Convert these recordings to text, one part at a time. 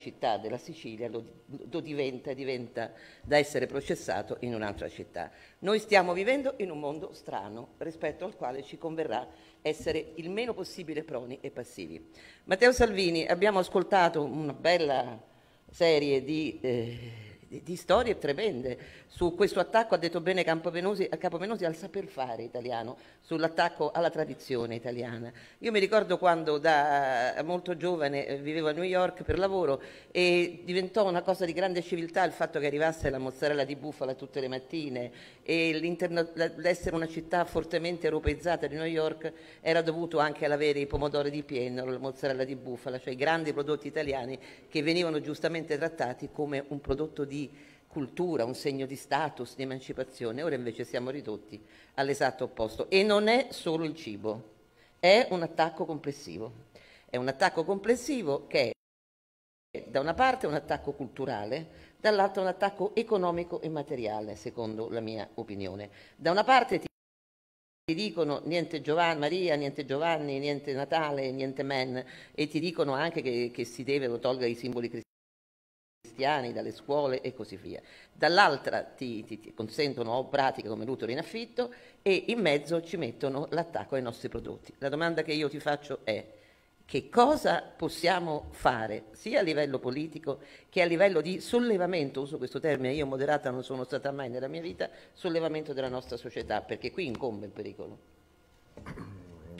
città della Sicilia lo, lo, diventa, diventa da essere processato in un'altra città. Noi stiamo vivendo in un mondo strano rispetto al quale ci converrà essere il meno possibile proni e passivi. Matteo Salvini, abbiamo ascoltato una bella serie di... Eh, di, storie tremende su questo attacco, ha detto bene Campomenosi, Capomenosi, al saper fare italiano, sull'attacco alla tradizione italiana. Io mi ricordo quando da molto giovane eh, vivevo a New York per lavoro e diventò una cosa di grande civiltà il fatto che arrivasse la mozzarella di bufala tutte le mattine e l'essere una città fortemente europeizzata di New York era dovuto anche all'avere i pomodori di Piennolo, la mozzarella di bufala, cioè i grandi prodotti italiani che venivano giustamente trattati come un prodotto di cultura, un segno di status, di emancipazione, ora invece siamo ridotti all'esatto opposto. E non è solo il cibo, è un attacco complessivo. È un attacco complessivo che è da una parte un attacco culturale, dall'altra un attacco economico e materiale, secondo la mia opinione. Da una parte ti dicono niente Giovanni, Maria, niente Giovanni, niente Natale, niente Men e ti dicono anche che, che si devono togliere i simboli cristiani cristiani, dalle scuole e così via. Dall'altra ti, ti, ti consentono pratiche come l'utero in affitto e in mezzo ci mettono l'attacco ai nostri prodotti. La domanda che io ti faccio è che cosa possiamo fare sia a livello politico che a livello di sollevamento, uso questo termine, io moderata non sono stata mai nella mia vita, sollevamento della nostra società, perché qui incombe il pericolo.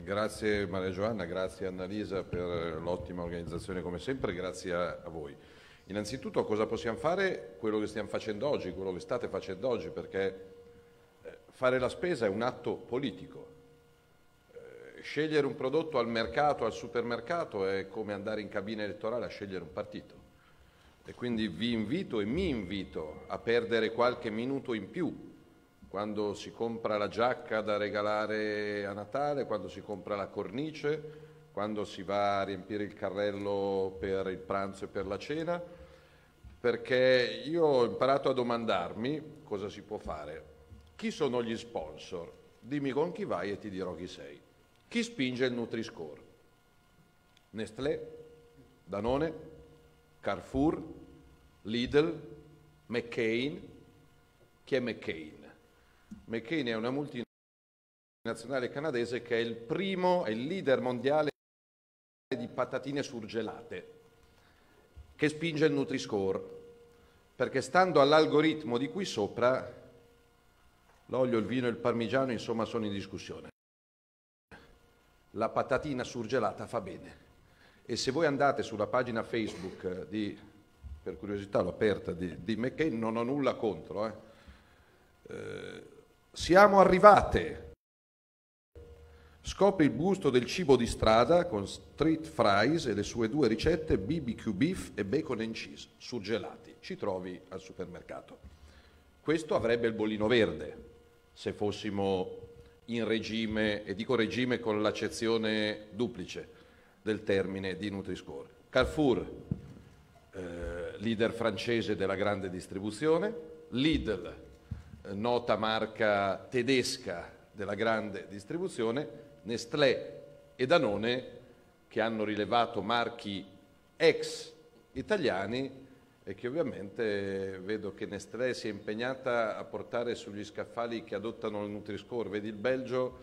Grazie Maria Giovanna, grazie Annalisa per l'ottima organizzazione come sempre, grazie a, voi. Innanzitutto cosa possiamo fare? Quello che stiamo facendo oggi, quello che state facendo oggi, perché eh, fare la spesa è un atto politico. Eh, scegliere un prodotto al mercato, al supermercato, è come andare in cabina elettorale a scegliere un partito. E quindi vi invito e mi invito a perdere qualche minuto in più quando si compra la giacca da regalare a Natale, quando si compra la cornice, quando si va a riempire il carrello per il pranzo e per la cena, perché io ho imparato a domandarmi cosa si può fare. Chi sono gli sponsor? Dimmi con chi vai e ti dirò chi sei. Chi spinge il Nutri-Score? Nestlé, Danone, Carrefour, Lidl, McCain. Chi è McCain? McCain è una multinazionale canadese che è il primo, è il leader mondiale di patatine surgelate che spinge il Nutri-Score, perché stando all'algoritmo di qui sopra, l'olio, il vino e il parmigiano insomma sono in discussione. La patatina surgelata fa bene. E se voi andate sulla pagina Facebook di, per curiosità l'ho aperta, di, di McCain, non ho nulla contro, eh. Eh, siamo arrivate Scopri il gusto del cibo di strada con street fries e le sue due ricette BBQ beef e bacon and cheese surgelati. Ci trovi al supermercato. Questo avrebbe il bollino verde se fossimo in regime, e dico regime con l'accezione duplice del termine di Nutri-Score. Carrefour, eh, leader francese della grande distribuzione, Lidl, eh, nota marca tedesca della grande distribuzione, Nestlé e Danone che hanno rilevato marchi ex italiani e che ovviamente vedo che Nestlé si è impegnata a portare sugli scaffali che adottano il Nutri-Score. Vedi il Belgio,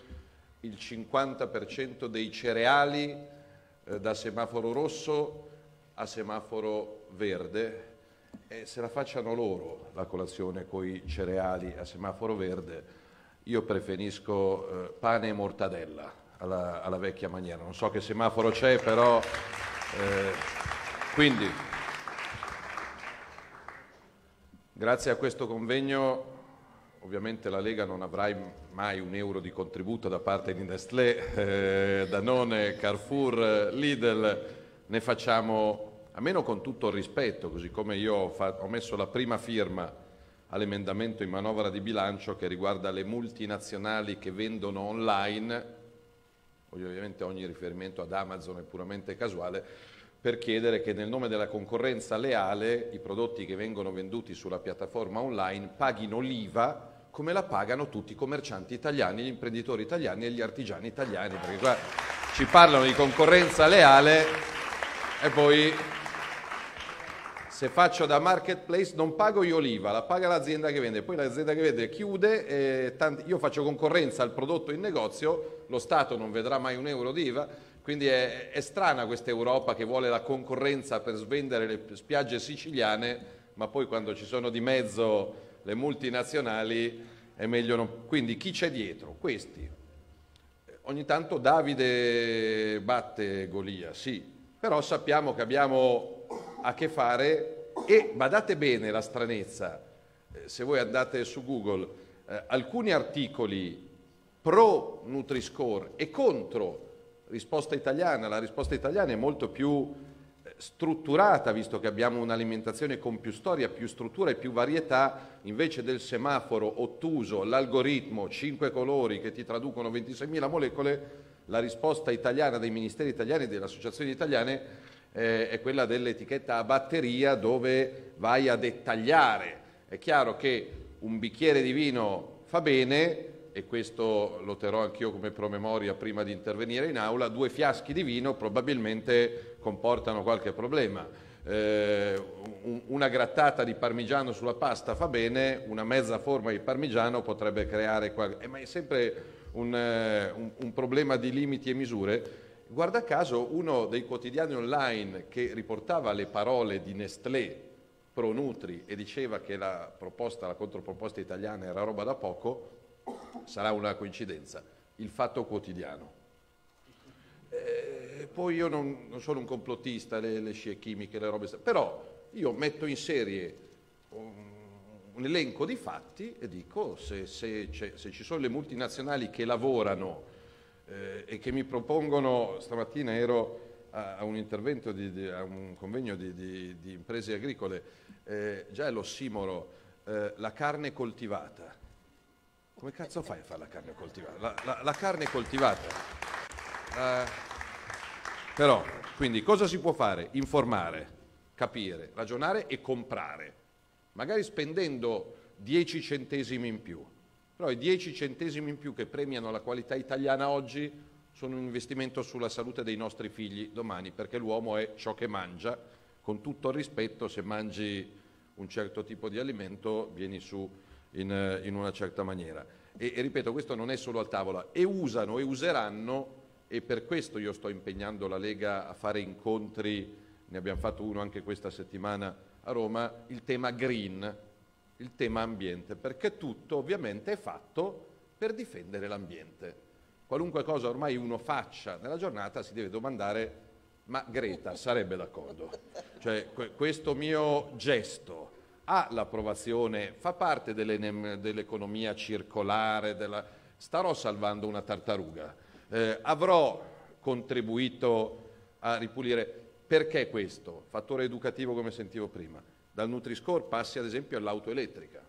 il 50% dei cereali eh, da semaforo rosso a semaforo verde e se la facciano loro la colazione con i cereali a semaforo verde io preferisco eh, pane e mortadella alla, alla, vecchia maniera. Non so che semaforo c'è, però... Eh, quindi, grazie a questo convegno, ovviamente la Lega non avrà mai un euro di contributo da parte di Nestlé, eh, Danone, Carrefour, Lidl, ne facciamo, almeno con tutto il rispetto, così come io ho, ho messo la prima firma all'emendamento in manovra di bilancio che riguarda le multinazionali che vendono online, ovviamente ogni riferimento ad Amazon è puramente casuale, per chiedere che nel nome della concorrenza leale i prodotti che vengono venduti sulla piattaforma online paghino l'IVA come la pagano tutti i commercianti italiani, gli imprenditori italiani e gli artigiani italiani, perché qua ci parlano di concorrenza leale e poi se faccio da marketplace non pago io l'IVA, la paga l'azienda che vende, poi l'azienda che vende chiude, tanti, io faccio concorrenza al prodotto in negozio, lo Stato non vedrà mai un euro di IVA, quindi è, è strana questa Europa che vuole la concorrenza per svendere le spiagge siciliane, ma poi quando ci sono di mezzo le multinazionali è meglio non... Quindi chi c'è dietro? Questi. Ogni tanto Davide batte Golia, sì, però sappiamo che abbiamo a che fare. E badate bene la stranezza, eh, se voi andate su Google, eh, alcuni articoli pro Nutri-Score e contro risposta italiana, la risposta italiana è molto più eh, strutturata, visto che abbiamo un'alimentazione con più storia, più struttura e più varietà, invece del semaforo ottuso, l'algoritmo, cinque colori che ti traducono 26.000 molecole, la risposta italiana dei ministeri italiani e delle associazioni italiane eh, è quella dell'etichetta a batteria dove vai a dettagliare. È chiaro che un bicchiere di vino fa bene, e questo lo terrò anch'io come promemoria prima di intervenire in aula, due fiaschi di vino probabilmente comportano qualche problema. Eh, una grattata di parmigiano sulla pasta fa bene, una mezza forma di parmigiano potrebbe creare qualche... Eh, ma è sempre un, eh, un, un problema di limiti e misure Guarda caso uno dei quotidiani online che riportava le parole di Nestlé pro Nutri e diceva che la proposta, la controproposta italiana era roba da poco, sarà una coincidenza. Il fatto quotidiano. Eh, poi io non, non, sono un complottista, le, le scie chimiche, le robe, però io metto in serie un, un elenco di fatti e dico se, se, se ci sono le multinazionali che lavorano eh, e che mi propongono, stamattina ero a, a un intervento, di, di, a un convegno di, di imprese agricole, eh, già è l'ossimoro, eh, la carne coltivata. Come cazzo fai a fare la carne coltivata? La, la, la carne coltivata. però, quindi cosa si può fare? Informare, capire, ragionare e comprare, magari spendendo 10 centesimi in più. Però i 10 centesimi in più che premiano la qualità italiana oggi sono un investimento sulla salute dei nostri figli domani, perché l'uomo è ciò che mangia, con tutto il rispetto, se mangi un certo tipo di alimento vieni su in, in una certa maniera. E, e, ripeto, questo non è solo al tavola, e usano e useranno, e per questo io sto impegnando la Lega a fare incontri, ne abbiamo fatto uno anche questa settimana a Roma, il tema green, il tema ambiente, perché tutto ovviamente è fatto per difendere l'ambiente. Qualunque cosa ormai uno faccia nella giornata si deve domandare ma Greta sarebbe d'accordo? Cioè questo mio gesto ha l'approvazione, fa parte dell'economia circolare, della... starò salvando una tartaruga, eh, avrò contribuito a ripulire. Perché questo? Fattore educativo come sentivo prima dal Nutri-Score passi ad esempio all'auto elettrica.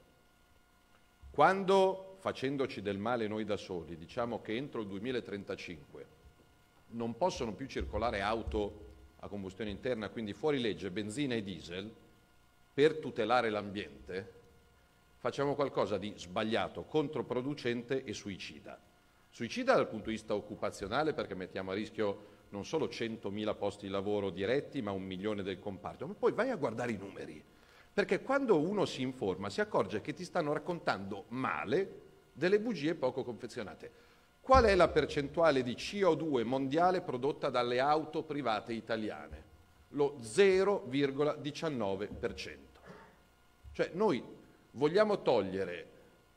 Quando, facendoci del male noi da soli, diciamo che entro il 2035 non possono più circolare auto a combustione interna, quindi fuori legge benzina e diesel, per tutelare l'ambiente, facciamo qualcosa di sbagliato, controproducente e suicida. Suicida dal punto di vista occupazionale perché mettiamo a rischio non solo 100.000 posti di lavoro diretti, ma un milione del comparto, ma poi vai a guardare i numeri. Perché quando uno si informa si accorge che ti stanno raccontando male delle bugie poco confezionate. Qual è la percentuale di CO2 mondiale prodotta dalle auto private italiane? Lo 0,19%. Cioè noi vogliamo togliere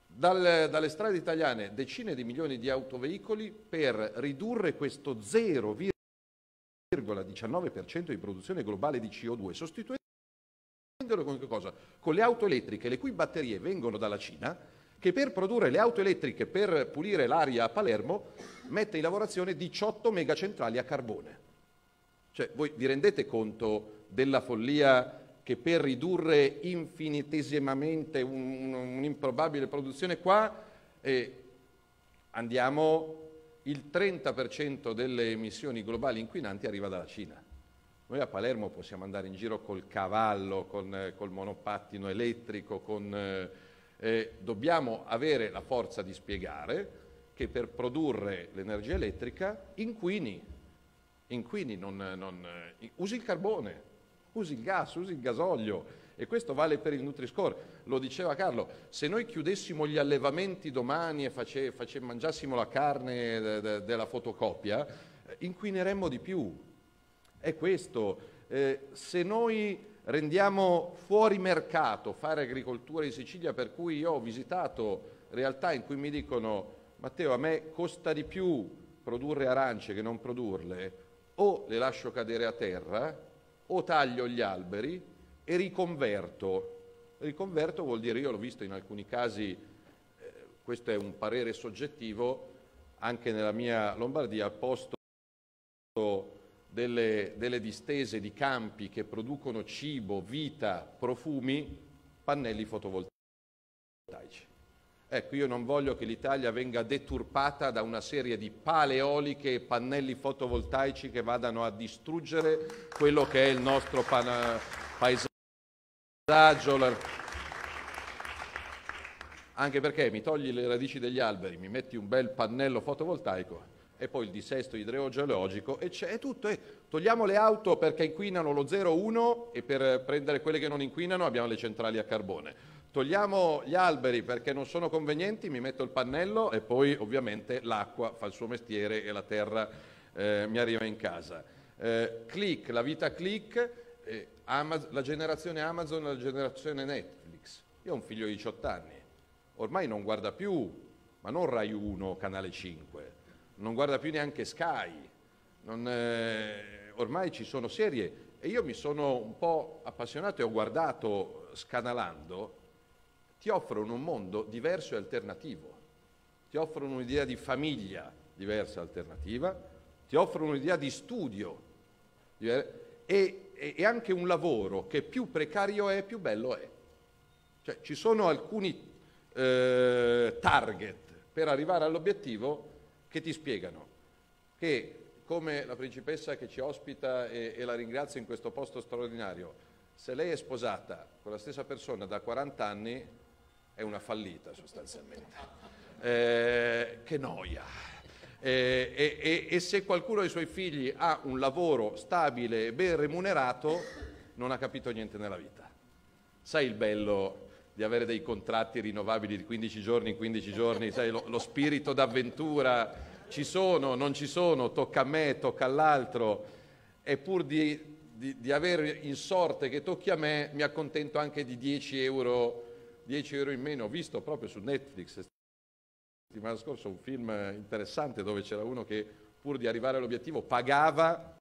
dal, dalle strade italiane decine di milioni di autoveicoli per ridurre questo 0,19% di produzione globale di CO2, sostituendo con che cosa? Con le auto elettriche, le cui batterie vengono dalla Cina, che per produrre le auto elettriche per pulire l'aria a Palermo mette in lavorazione 18 megacentrali a carbone. Cioè, voi vi rendete conto della follia che per ridurre infinitesimamente un, un'improbabile produzione qua eh, andiamo il 30% delle emissioni globali inquinanti arriva dalla Cina. Noi a Palermo possiamo andare in giro col cavallo, con, eh, col monopattino elettrico, con, eh, eh, dobbiamo avere la forza di spiegare che per produrre l'energia elettrica inquini, inquini non, non, eh, usi il carbone, usi il gas, usi il gasolio e questo vale per il Nutri-Score. Lo diceva Carlo, se noi chiudessimo gli allevamenti domani e face, face, mangiassimo la carne de, de, della fotocopia, eh, inquineremmo di più. È questo. Eh, se noi rendiamo fuori mercato fare agricoltura in Sicilia, per cui io ho visitato realtà in cui mi dicono Matteo a me costa di più produrre arance che non produrle, o le lascio cadere a terra, o taglio gli alberi e riconverto. Riconverto vuol dire, io l'ho visto in alcuni casi, eh, questo è un parere soggettivo, anche nella mia Lombardia, al posto delle, delle distese di campi che producono cibo, vita, profumi, pannelli fotovoltaici. Ecco, io non voglio che l'Italia venga deturpata da una serie di pale eoliche e pannelli fotovoltaici che vadano a distruggere quello che è il nostro paesaggio. Anche perché mi togli le radici degli alberi, mi metti un bel pannello fotovoltaico, e poi il dissesto idrogeologico e c'è tutto. E togliamo le auto perché inquinano lo 0,1 e per prendere quelle che non inquinano abbiamo le centrali a carbone. Togliamo gli alberi perché non sono convenienti, mi metto il pannello e poi ovviamente l'acqua fa il suo mestiere e la terra eh, mi arriva in casa. Eh, click, la vita click, eh, Amazon, la generazione Amazon, la generazione Netflix. Io ho un figlio di 18 anni, ormai non guarda più, ma non Rai 1, Canale 5, non guarda più neanche Sky, non, eh, ormai ci sono serie e io mi sono un po' appassionato e ho guardato scanalando, ti offrono un mondo diverso e alternativo, ti offrono un'idea di famiglia diversa e alternativa, ti offrono un'idea di studio e, e, e, anche un lavoro che più precario è, più bello è. Cioè, ci sono alcuni eh, target per arrivare all'obiettivo che ti spiegano che, come la principessa che ci ospita e, e la ringrazio in questo posto straordinario, se lei è sposata con la stessa persona da 40 anni è una fallita sostanzialmente. Eh, che noia. Eh, e, e, e, se qualcuno dei suoi figli ha un lavoro stabile e ben remunerato, non ha capito niente nella vita. Sai il bello di avere dei contratti rinnovabili di 15 giorni in 15 giorni, sai, lo, lo spirito d'avventura, ci sono, non ci sono, tocca a me, tocca all'altro, e pur di, di, di avere in sorte che tocchi a me, mi accontento anche di 10 euro, 10 euro in meno. Ho visto proprio su Netflix la settimana scorsa un film interessante dove c'era uno che pur di arrivare all'obiettivo pagava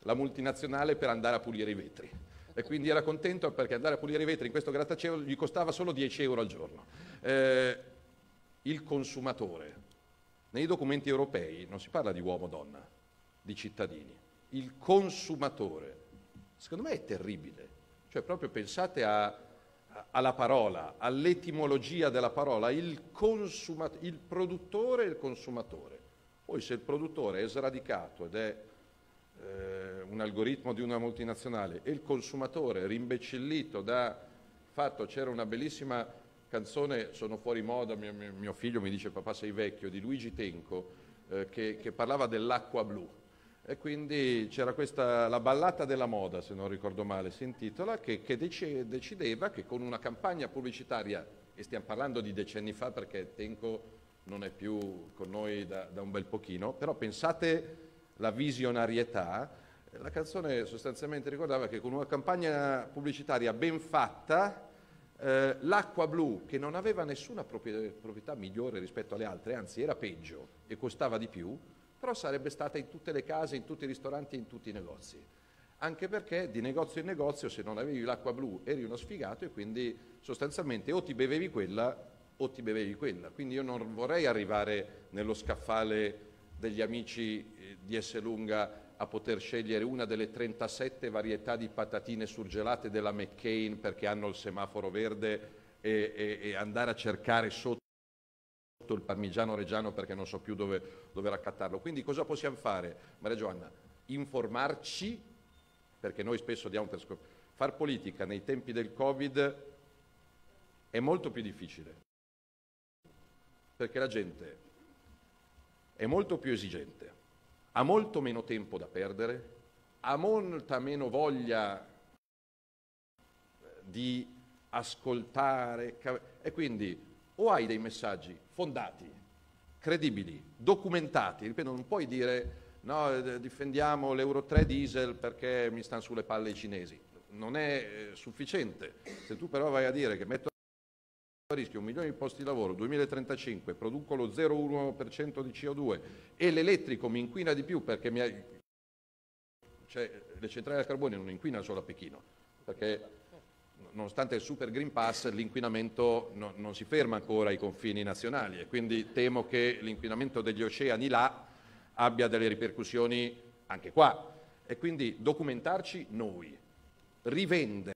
la multinazionale per andare a pulire i vetri e quindi era contento perché andare a pulire i vetri in questo grattacielo gli costava solo 10 euro al giorno. Eh, il consumatore. Nei documenti europei non si parla di uomo-donna, di cittadini. Il consumatore, secondo me è terribile. Cioè proprio pensate a, alla parola, all'etimologia della parola, il, il produttore e il consumatore. Poi se il produttore è sradicato ed è eh, un algoritmo di una multinazionale e il consumatore rimbecillito da fatto, c'era una bellissima canzone, sono fuori moda, mio, mio, figlio mi dice papà sei vecchio, di Luigi Tenco, eh, che, che, parlava dell'acqua blu. E quindi c'era questa, la ballata della moda, se non ricordo male, si intitola, che, che decideva che con una campagna pubblicitaria, e stiamo parlando di decenni fa perché Tenco non è più con noi da, da un bel pochino, però pensate la visionarietà, la canzone sostanzialmente ricordava che con una campagna pubblicitaria ben fatta, eh, l'acqua blu, che non aveva nessuna proprietà migliore rispetto alle altre, anzi era peggio e costava di più, però sarebbe stata in tutte le case, in tutti i ristoranti e in tutti i negozi. Anche perché di negozio in negozio, se non avevi l'acqua blu, eri uno sfigato e quindi sostanzialmente o ti bevevi quella o ti bevevi quella. Quindi io non vorrei arrivare nello scaffale degli amici eh, di Esselunga a poter scegliere una delle 37 varietà di patatine surgelate della McCain perché hanno il semaforo verde e, e, e andare a cercare sotto il parmigiano reggiano perché non so più dove, dove raccattarlo. Quindi cosa possiamo fare, Maria Giovanna? Informarci, perché noi spesso diamo per scoperto. Far politica nei tempi del Covid è molto più difficile, perché la gente è molto più esigente, ha molto meno tempo da perdere, ha molta meno voglia di ascoltare e quindi o hai dei messaggi fondati, credibili, documentati, ripeto, non puoi dire no, eh, difendiamo l'Euro 3 diesel perché mi stanno sulle palle i cinesi, non è eh, sufficiente. Se tu però vai a dire che metto a rischio un milione di posti di lavoro, 2035 produco lo 0,1% di CO2 e l'elettrico mi inquina di più perché mi cioè, le centrali a carbone non inquinano solo a Pechino, perché nonostante il super Green Pass l'inquinamento no, non si ferma ancora ai confini nazionali e quindi temo che l'inquinamento degli oceani là abbia delle ripercussioni anche qua. E quindi documentarci noi, rivendere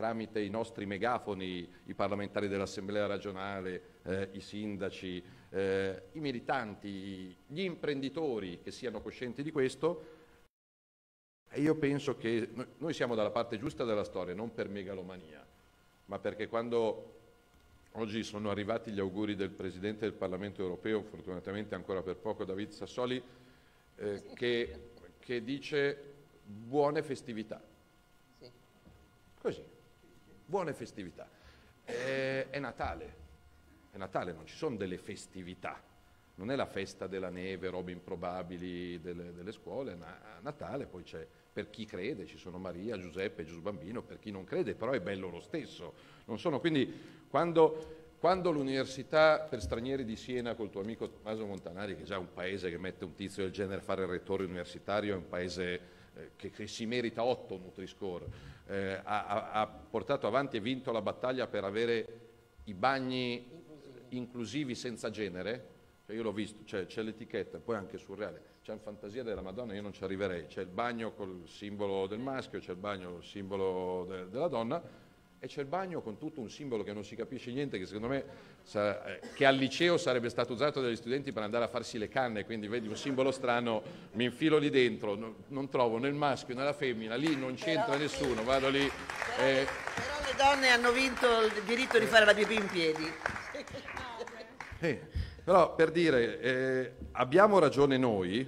tramite i nostri megafoni, i parlamentari dell'Assemblea regionale, eh, i sindaci, eh, i militanti, gli imprenditori che siano coscienti di questo, e io penso che noi siamo dalla parte giusta della storia, non per megalomania, ma perché quando oggi sono arrivati gli auguri del Presidente del Parlamento europeo, fortunatamente ancora per poco David Sassoli, eh, che, che, dice buone festività. Così, buone festività. Eh, è Natale, è Natale, non ci sono delle festività non è la festa della neve, robe improbabili delle, delle scuole, a Natale poi c'è per chi crede, ci sono Maria, Giuseppe, Gesù Bambino, per chi non crede, però è bello lo stesso. Sono, quindi quando, quando, l'Università per stranieri di Siena col tuo amico Tommaso Montanari, che è già un paese che mette un tizio del genere a fare il rettore universitario, è un paese eh, che, che, si merita 8 Nutri-Score, eh, ha, ha portato avanti e vinto la battaglia per avere i bagni inclusivi senza genere, cioè io l'ho visto, cioè, c'è l'etichetta, poi anche surreale, c'è in fantasia della Madonna, io non ci arriverei, c'è il bagno col simbolo del maschio, c'è il bagno col simbolo de, della donna e c'è il bagno con tutto un simbolo che non si capisce niente, che secondo me eh, che al liceo sarebbe stato usato dagli studenti per andare a farsi le canne, quindi vedi un simbolo strano, mi infilo lì dentro, no, non trovo né il maschio né la femmina, lì non c'entra nessuno, vado lì. Eh. Però le donne hanno vinto il diritto di fare la pipì in piedi. Eh. Però per dire, eh, abbiamo ragione noi,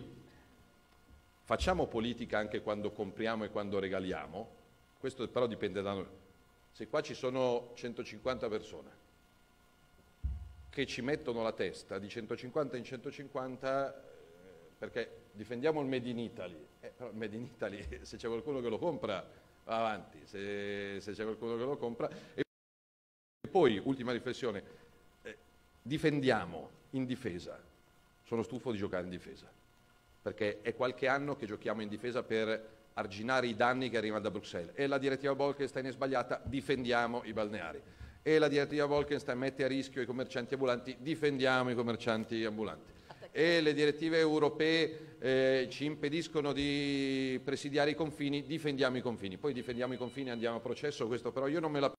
facciamo politica anche quando compriamo e quando regaliamo, questo però dipende da noi. Se qua ci sono 150 persone che ci mettono la testa di 150 in 150 eh, perché difendiamo il Made in Italy, eh, però il Made in Italy se c'è qualcuno che lo compra va avanti, se, se c'è qualcuno che lo compra. E poi, ultima riflessione, eh, difendiamo in difesa. Sono stufo di giocare in difesa, perché è qualche anno che giochiamo in difesa per arginare i danni che arrivano da Bruxelles. E la direttiva Bolkestein è sbagliata, difendiamo i balneari. E la direttiva Bolkestein mette a rischio i commercianti ambulanti, difendiamo i commercianti ambulanti. E le direttive europee eh, ci impediscono di presidiare i confini, difendiamo i confini. Poi difendiamo i confini e andiamo a processo, questo però io non me la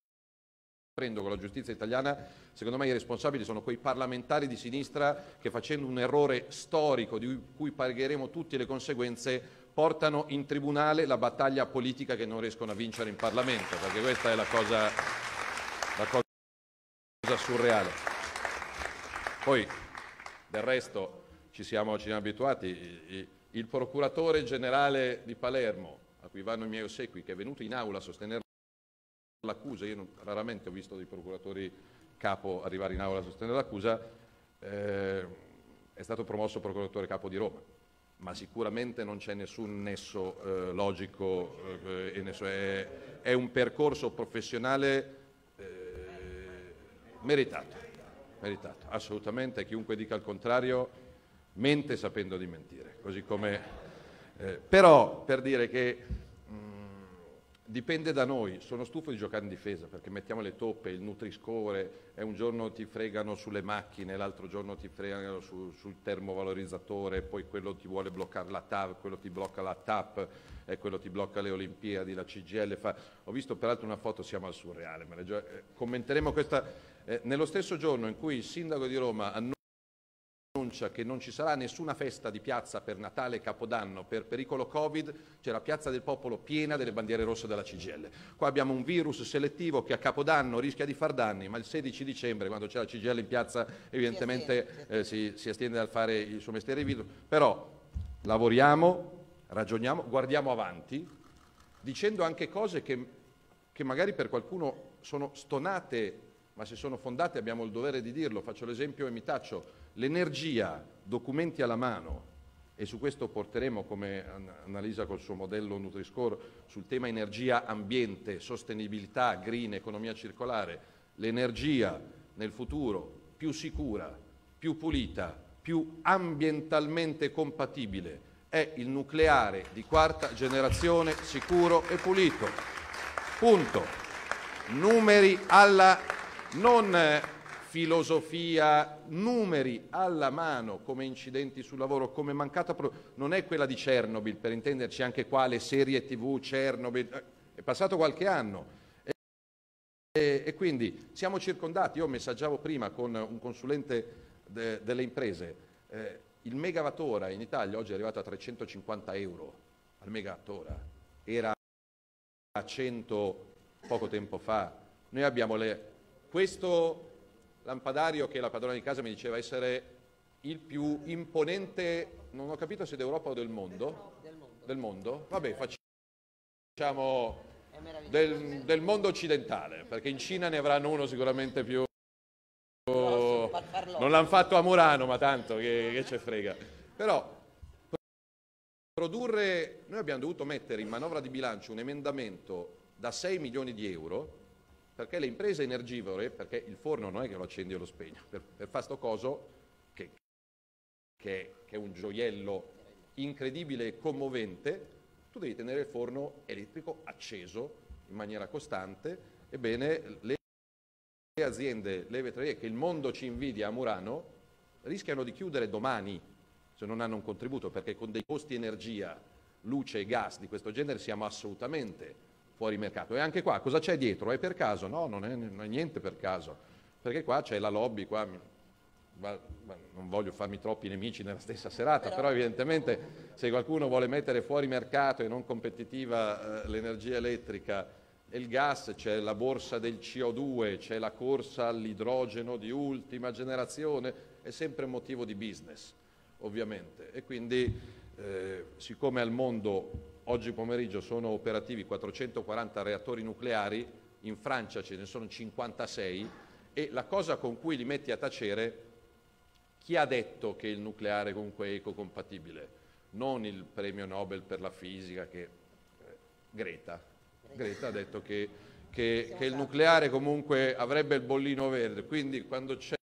prendo con la giustizia italiana, secondo me i responsabili sono quei parlamentari di sinistra che facendo un errore storico di cui pagheremo tutte le conseguenze portano in tribunale la battaglia politica che non riescono a vincere in Parlamento, perché questa è la cosa, la cosa surreale. Poi del resto ci siamo, ci siamo abituati, il procuratore generale di Palermo, a cui vanno i miei ossequi, che è venuto in aula a sostenere l'accusa, io non, raramente ho visto dei procuratori capo arrivare in aula a sostenere l'accusa, eh, è stato promosso procuratore capo di Roma, ma sicuramente non c'è nessun nesso eh, logico, eh, nesso, è, è, un percorso professionale eh, meritato, meritato, assolutamente, chiunque dica il contrario mente sapendo di mentire, così come... Eh, però per dire che Dipende da noi, sono stufo di giocare in difesa perché mettiamo le toppe, il Nutri-Score un giorno ti fregano sulle macchine, l'altro giorno ti fregano su, sul termovalorizzatore, poi quello ti vuole bloccare la TAP, quello ti blocca la TAP e quello ti blocca le Olimpiadi, la CGL fa... Ho visto peraltro una foto, siamo al surreale, ma eh, commenteremo questa... Eh, nello stesso giorno in cui il sindaco di Roma annuncia annuncia che non ci sarà nessuna festa di piazza per Natale e Capodanno per pericolo Covid, c'è la piazza del popolo piena delle bandiere rosse della CGL. Qua abbiamo un virus selettivo che a Capodanno rischia di far danni, ma il 16 dicembre, quando c'è la CGL in piazza, evidentemente eh, si, si astiene dal fare il suo mestiere di virus. Però lavoriamo, ragioniamo, guardiamo avanti, dicendo anche cose che, che magari per qualcuno sono stonate, ma se sono fondate abbiamo il dovere di dirlo. Faccio l'esempio e mi taccio. L'energia, documenti alla mano, e su questo porteremo, come Annalisa col suo modello Nutri-Score, sul tema energia, ambiente, sostenibilità, green, economia circolare, l'energia nel futuro più sicura, più pulita, più ambientalmente compatibile è il nucleare di quarta generazione sicuro e pulito. Punto. Numeri alla non filosofia, numeri alla mano come incidenti sul lavoro, come mancata non è quella di Chernobyl, per intenderci anche qua le serie TV Chernobyl, eh, è passato qualche anno. E, e quindi siamo circondati, io messaggiavo prima con un consulente de, delle imprese, eh, il megawattora in Italia oggi è arrivato a 350 euro al megawattora, era a 100 poco tempo fa. Noi abbiamo le, questo lampadario che la padrona di casa mi diceva essere il più imponente, non ho capito se d'Europa o del mondo. Del mondo. Del mondo? Vabbè, facciamo del, del, mondo occidentale, perché in Cina ne avranno uno sicuramente più... Non l'hanno fatto a Murano, ma tanto che, che ce frega. Però produrre, noi abbiamo dovuto mettere in manovra di bilancio un emendamento da 6 milioni di euro perché le imprese energivore, perché il forno non è che lo accendi e lo spegno, per, per fare sto coso che, che, che, è un gioiello incredibile e commovente, tu devi tenere il forno elettrico acceso in maniera costante, ebbene le aziende, le vetrerie che il mondo ci invidia a Murano rischiano di chiudere domani se non hanno un contributo, perché con dei costi energia, luce e gas di questo genere siamo assolutamente fuori mercato. E anche qua cosa c'è dietro? È per caso? No, non è, non è niente per caso, perché qua c'è la lobby, qua, ma, ma non voglio farmi troppi nemici nella stessa serata, però, però evidentemente se qualcuno vuole mettere fuori mercato e non competitiva eh, l'energia elettrica e il gas, c'è la borsa del CO2, c'è la corsa all'idrogeno di ultima generazione, è sempre un motivo di business, ovviamente. E quindi, eh, siccome al mondo Oggi pomeriggio sono operativi 440 reattori nucleari, in Francia ce ne sono 56 e la cosa con cui li metti a tacere, chi ha detto che il nucleare comunque è ecocompatibile? Non il premio Nobel per la fisica che... Eh, Greta. Greta ha detto che, che, che il nucleare comunque avrebbe il bollino verde, quindi quando c'è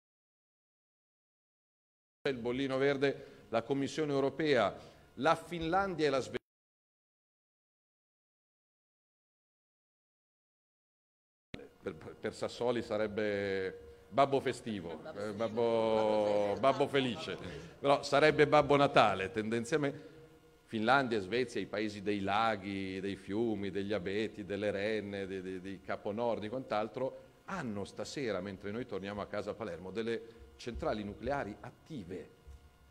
il bollino verde la Commissione europea, la Finlandia e la Svezia per, Sassoli sarebbe babbo festivo, babbo, eh, babbo, babbo felice, però sarebbe babbo Natale tendenzialmente. Finlandia, Svezia, i paesi dei laghi, dei fiumi, degli abeti, delle renne, dei, dei, dei caponordi e quant'altro, hanno stasera, mentre noi torniamo a casa a Palermo, delle centrali nucleari attive,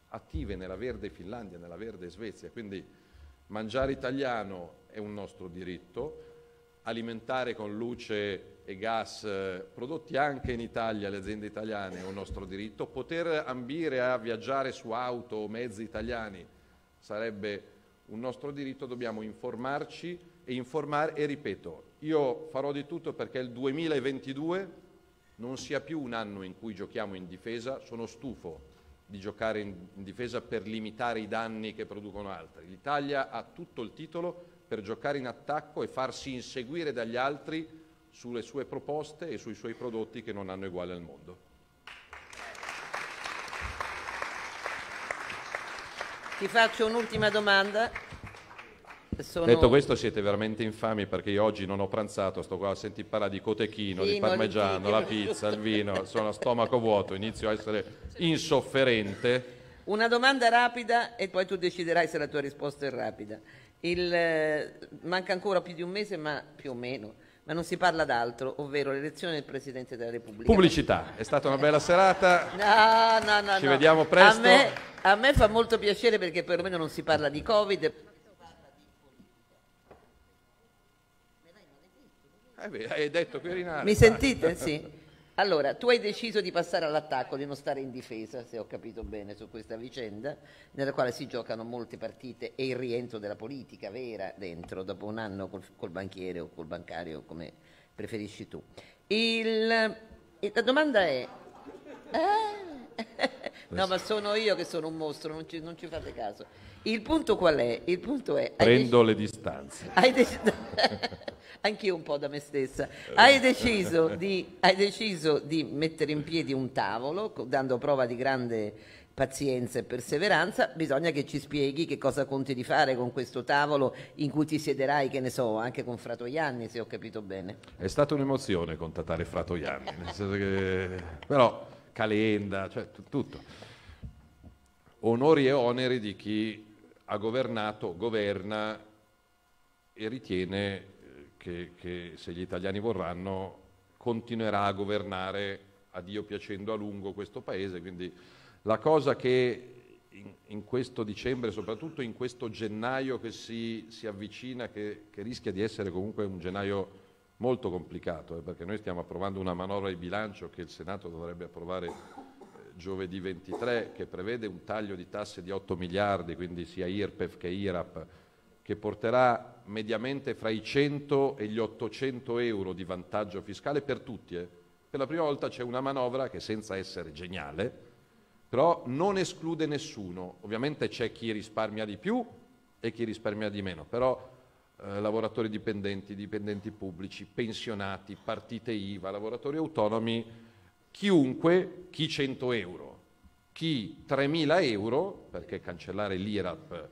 attive nella verde Finlandia, nella verde Svezia. Quindi mangiare italiano è un nostro diritto, alimentare con luce e gas eh, prodotti anche in Italia, le aziende italiane, è un nostro diritto. Poter ambire a viaggiare su auto o mezzi italiani sarebbe un nostro diritto, dobbiamo informarci e informare e ripeto, io farò di tutto perché il 2022 non sia più un anno in cui giochiamo in difesa, sono stufo di giocare in, in difesa per limitare i danni che producono altri. L'Italia ha tutto il titolo per giocare in attacco e farsi inseguire dagli altri sulle sue proposte e sui suoi prodotti che non hanno uguale al mondo. Ti faccio un'ultima domanda. Sono... Detto questo siete veramente infami perché io oggi non ho pranzato, sto qua a sentire parlare di cotechino, di parmigiano, la pizza, il vino, sono a stomaco vuoto, inizio a essere insofferente. Una domanda rapida e poi tu deciderai se la tua risposta è rapida. Il, eh, manca ancora più di un mese, ma più o meno, ma non si parla d'altro, ovvero l'elezione del Presidente della Repubblica. Pubblicità, è stata una bella serata. No, no, no. Ci no. vediamo presto. A me, a me fa molto piacere perché perlomeno non si parla di Covid. Eh beh, hai detto Quirinale. Mi sentite? Sì. Allora, tu hai deciso di passare all'attacco, di non stare in difesa, se ho capito bene, su questa vicenda, nella quale si giocano molte partite e il rientro della politica vera dentro, dopo un anno col, col banchiere o col bancario, come preferisci tu. Il, la domanda è... Eh? No, ma sono io che sono un mostro, non ci, non ci fate caso. Il punto qual è? Il punto è... Prendo le distanze. Hai deciso... Anch'io un po' da me stessa. Hai deciso, di, hai deciso di mettere in piedi un tavolo, dando prova di grande pazienza e perseveranza, bisogna che ci spieghi che cosa conti di fare con questo tavolo in cui ti siederai, che ne so, anche con Fratoianni, se ho capito bene. È stata un'emozione contattare Fratoianni, nel senso che... però Calenda, cioè tutto. Onori e oneri di chi ha governato, governa e ritiene eh, che, che, se gli italiani vorranno continuerà a governare a Dio piacendo a lungo questo Paese. Quindi la cosa che in, in questo dicembre, soprattutto in questo gennaio che si, si avvicina, che, che, rischia di essere comunque un gennaio molto complicato, eh, perché noi stiamo approvando una manovra di bilancio che il Senato dovrebbe approvare giovedì 23 che prevede un taglio di tasse di 8 miliardi, quindi sia IRPEF che IRAP, che porterà mediamente fra i 100 e gli 800 euro di vantaggio fiscale per tutti. Eh. Per la prima volta c'è una manovra che senza essere geniale, però non esclude nessuno. Ovviamente c'è chi risparmia di più e chi risparmia di meno, però eh, lavoratori dipendenti, dipendenti pubblici, pensionati, partite IVA, lavoratori autonomi, chiunque, chi 100 euro, chi 3.000 euro, perché cancellare l'IRAP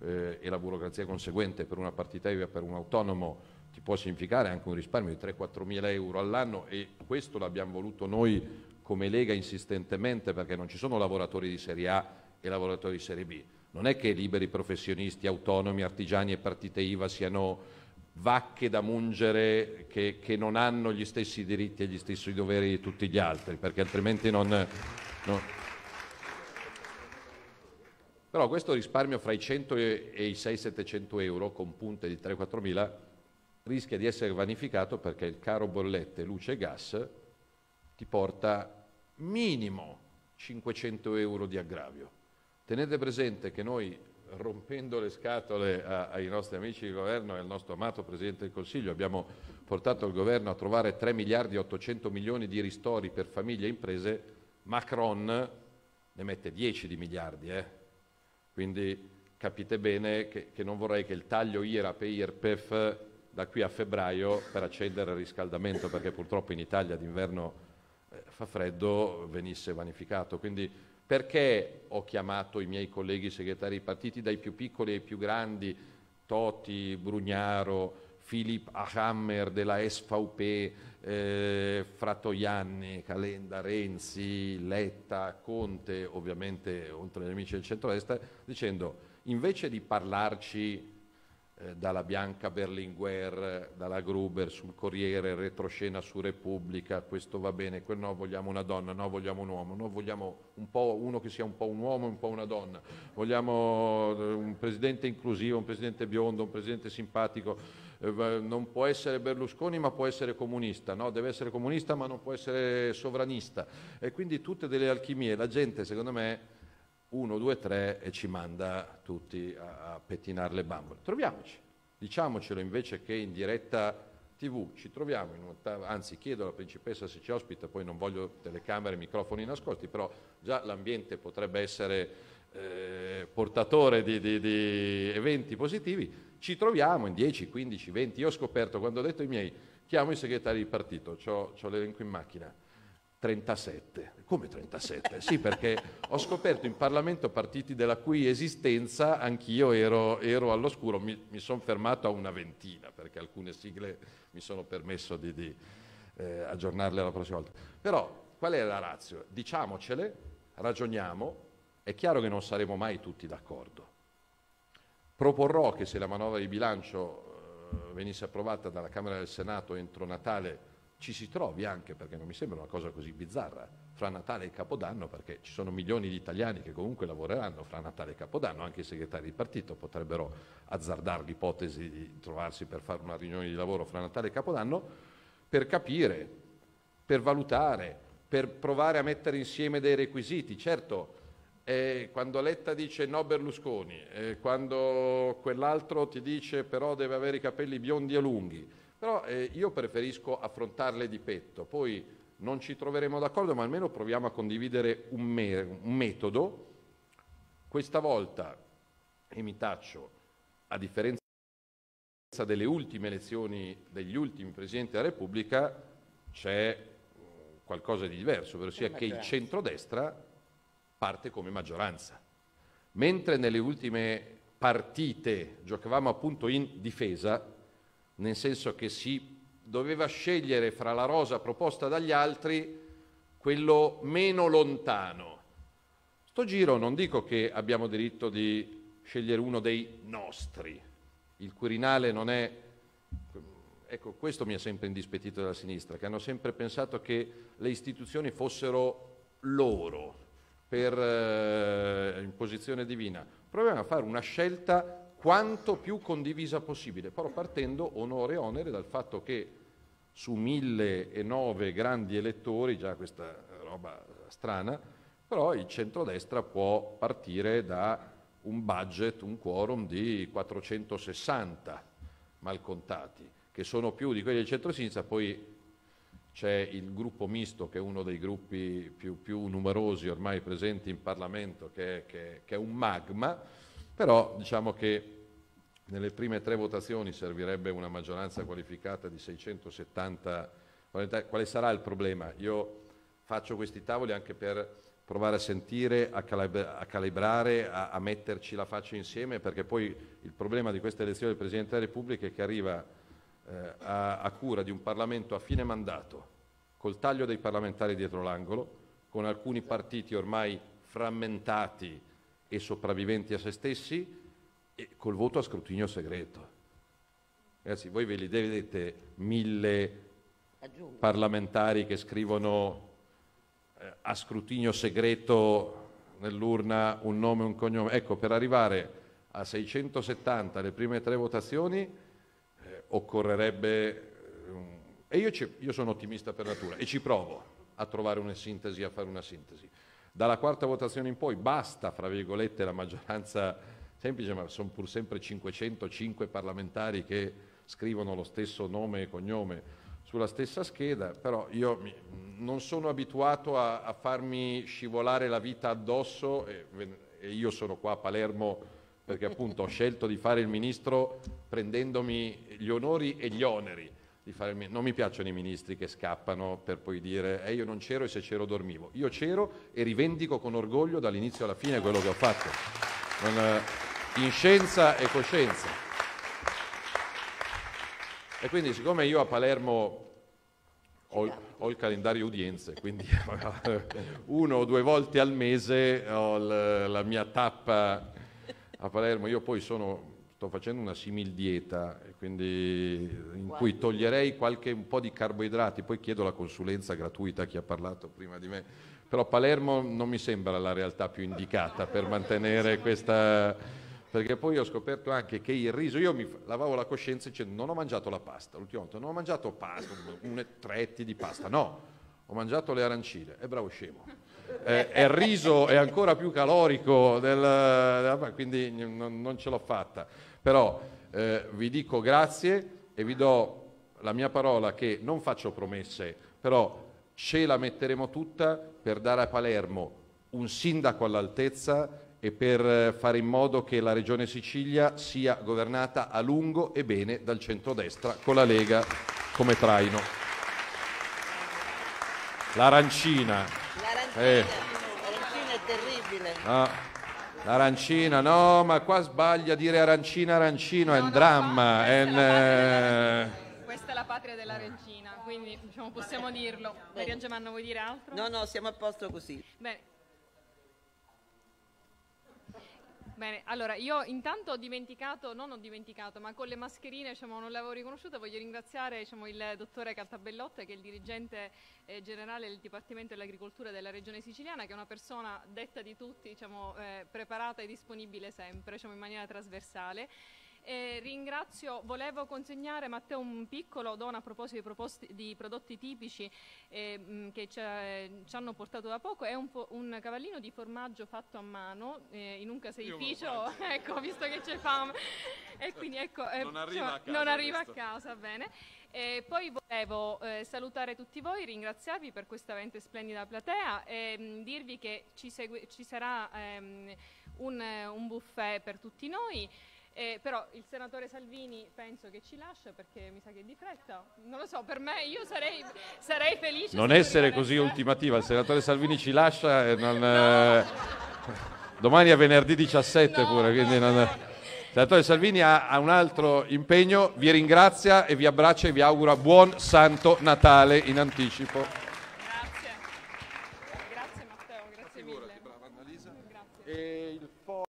eh, e la burocrazia conseguente per una partita IVA per un autonomo ti può significare anche un risparmio di 3-4 mila euro all'anno e questo l'abbiamo voluto noi come Lega insistentemente perché non ci sono lavoratori di serie A e lavoratori di serie B. Non è che liberi professionisti, autonomi, artigiani e partite IVA siano vacche da mungere che, che, non hanno gli stessi diritti e gli stessi doveri di tutti gli altri, perché altrimenti non... No. Però questo risparmio fra i 100 e i 600-700 euro con punte di 3-4 mila rischia di essere vanificato perché il caro bollette, luce e gas ti porta minimo 500 euro di aggravio. Tenete presente che noi rompendo le scatole a, ai nostri amici di governo e al nostro amato Presidente del Consiglio, abbiamo portato il governo a trovare 3 miliardi e 800 milioni di ristori per famiglie e imprese, Macron ne mette 10 di miliardi. Eh? Quindi capite bene che, che, non vorrei che il taglio IRAP e IRPEF da qui a febbraio per accendere il riscaldamento, perché purtroppo in Italia d'inverno fa freddo, venisse vanificato. Quindi perché ho chiamato i miei colleghi segretari partiti, dai più piccoli ai più grandi, Toti, Brugnaro, Filip Ahammer della SVP, eh, Frattoianni, Calenda, Renzi, Letta, Conte, ovviamente oltre agli amici del centro-est, dicendo invece di parlarci eh, dalla Bianca Berlinguer, dalla Gruber sul Corriere, retroscena su Repubblica, questo va bene, quel no, vogliamo una donna, no, vogliamo un uomo, no, vogliamo un uno che sia un po' un uomo e un po' una donna, vogliamo eh, un presidente inclusivo, un presidente biondo, un presidente simpatico, eh, non può essere Berlusconi ma può essere comunista, no? deve essere comunista ma non può essere sovranista e quindi tutte delle alchimie, la gente secondo me 1, 2, 3 e ci manda tutti a, a pettinare le bambole. Troviamoci, diciamocelo invece che in diretta TV ci troviamo, una, anzi chiedo alla principessa se ci ospita, poi non voglio telecamere, microfoni nascosti, però già l'ambiente potrebbe essere eh, portatore di, di, di eventi positivi, ci troviamo in 10, 15, 20. Io ho scoperto, quando ho detto ai miei, chiamo i segretari di partito, ho l'elenco in macchina, 37. Come 37? Sì, perché ho scoperto in Parlamento partiti della cui esistenza anch'io ero, ero all'oscuro, mi, mi sono fermato a una ventina, perché alcune sigle mi sono permesso di, di eh, aggiornarle la prossima volta. Però qual è la razza? Diciamocele, ragioniamo, è chiaro che non saremo mai tutti d'accordo. Proporrò che se la manovra di bilancio eh, venisse approvata dalla Camera del Senato entro Natale ci si trovi anche, perché non mi sembra una cosa così bizzarra, fra Natale e Capodanno, perché ci sono milioni di italiani che comunque lavoreranno fra Natale e Capodanno, anche i segretari di partito potrebbero azzardare l'ipotesi di trovarsi per fare una riunione di lavoro fra Natale e Capodanno, per capire per valutare, per provare a mettere insieme dei requisiti. Certo, eh, quando Letta dice no Berlusconi, eh, quando quell'altro ti dice però deve avere i capelli biondi e lunghi, però eh, io preferisco affrontarle di petto. Poi non ci troveremo d'accordo, ma almeno proviamo a condividere un, me- un metodo. Questa volta, e mi taccio, a differenza delle ultime elezioni degli ultimi Presidenti della Repubblica, c'è qualcosa di diverso, ovvero sia che il centrodestra parte come maggioranza. Mentre nelle ultime partite giocavamo appunto in difesa, nel senso che si doveva scegliere fra la rosa proposta dagli altri quello meno lontano. Sto giro non dico che abbiamo diritto di scegliere uno dei nostri. Il Quirinale non è... Ecco, questo mi ha sempre indispettito della sinistra, che hanno sempre pensato che le istituzioni fossero loro, per eh, imposizione divina. Proviamo a fare una scelta quanto più condivisa possibile, però partendo onore e onere dal fatto che su 1009 grandi elettori, già questa roba strana, però il centrodestra può partire da un budget, un quorum di 460 malcontati, che sono più di quelli del centro-sinistra, poi c'è il gruppo misto che è uno dei gruppi più, più numerosi ormai presenti in Parlamento, che, che, che, è un magma, però diciamo che nelle prime tre votazioni servirebbe una maggioranza qualificata di 670. Quale sarà il problema? Io faccio questi tavoli anche per provare a sentire, a, calibrare, a, a, metterci la faccia insieme, perché poi il problema di questa elezione del Presidente della Repubblica è che arriva eh, a, a cura di un Parlamento a fine mandato, col taglio dei parlamentari dietro l'angolo, con alcuni partiti ormai frammentati e sopravviventi a se stessi, e col voto a scrutinio segreto. Ragazzi, voi ve li vedete mille parlamentari che scrivono eh, a scrutinio segreto nell'urna un nome e un cognome. Ecco, per arrivare a 670 le prime tre votazioni occorrerebbe... Eh, e io, ci, io sono ottimista per natura e ci provo a trovare una sintesi, a fare una sintesi. Dalla quarta votazione in poi basta, fra virgolette, la maggioranza semplice, ma sono pur sempre 505 parlamentari che scrivono lo stesso nome e cognome sulla stessa scheda, però io mi, non sono abituato a, a, farmi scivolare la vita addosso e, e io sono qua a Palermo perché appunto ho scelto di fare il ministro prendendomi gli onori e gli oneri. Il, non mi piacciono i ministri che scappano per poi dire eh, io non c'ero e se c'ero dormivo. Io c'ero e rivendico con orgoglio dall'inizio alla fine quello che ho fatto, in scienza e coscienza. E quindi siccome io a Palermo ho, ho, il calendario udienze, quindi uno o due volte al mese ho la, mia tappa a Palermo. Io poi sono, sto facendo una simil dieta, quindi in cui toglierei qualche, un po' di carboidrati, poi chiedo la consulenza gratuita a chi ha parlato prima di me. Però Palermo non mi sembra la realtà più indicata per mantenere questa perché poi ho scoperto anche che il riso, io mi lavavo la coscienza dicendo non ho mangiato la pasta, l'ultima volta non ho mangiato pasta, un, tre etti di pasta, no, ho mangiato le arancine, è bravo scemo eh, e il riso è ancora più calorico, del, quindi non, non, ce l'ho fatta. Però eh, vi dico grazie e vi do la mia parola che non faccio promesse, però ce la metteremo tutta per dare a Palermo un sindaco all'altezza e per fare in modo che la Regione Sicilia sia governata a lungo e bene dal centrodestra con la Lega come traino. L'arancina. Eh. L'arancina è terribile. No. L'arancina, no, ma qua sbaglia a dire arancina, arancino, no, è un no, dramma. No, è un, eh... la patria dell'arancina, quindi diciamo, possiamo dirlo. Maria Gemanno, vuoi dire altro? No, no, siamo a posto così. Bene. Bene, allora io intanto ho dimenticato, non ho dimenticato, ma con le mascherine diciamo, non le avevo riconosciute, voglio ringraziare diciamo, il dottore Cartabellotte che è il dirigente eh, generale del Dipartimento dell'Agricoltura della Regione Siciliana, che è una persona detta di tutti, diciamo, eh, preparata e disponibile sempre, diciamo, in maniera trasversale. Eh, ringrazio, volevo consegnare Matteo un piccolo dono a proposito di, proposti, di prodotti tipici eh, mh, che ci, ci, hanno portato da poco, è un, un, cavallino di formaggio fatto a mano eh, in un caseificio, ecco, visto che c'è fame, e quindi ecco, eh, non arriva a casa. Non arriva a casa bene. E poi volevo eh, salutare tutti voi, ringraziarvi per questa veramente splendida platea e mh, dirvi che ci, segue, ci sarà ehm, un, un buffet per tutti noi. Eh, però il senatore Salvini penso che ci lascia perché mi sa che è di fretta. Non lo so, per me io sarei, sarei felice. Non essere così ultimativa, il senatore Salvini ci lascia e non... No. Eh, domani è venerdì 17 no, pure, quindi non... Il senatore Salvini ha, ha, un altro impegno, vi ringrazia e vi abbraccia e vi augura buon Santo Natale in anticipo.